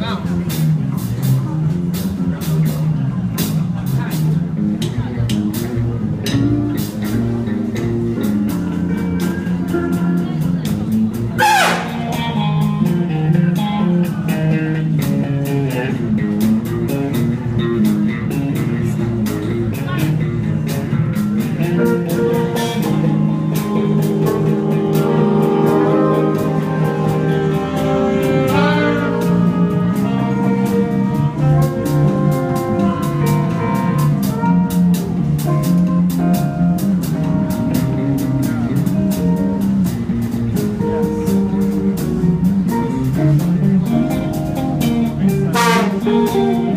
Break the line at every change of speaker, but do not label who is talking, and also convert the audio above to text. Now. Thank you.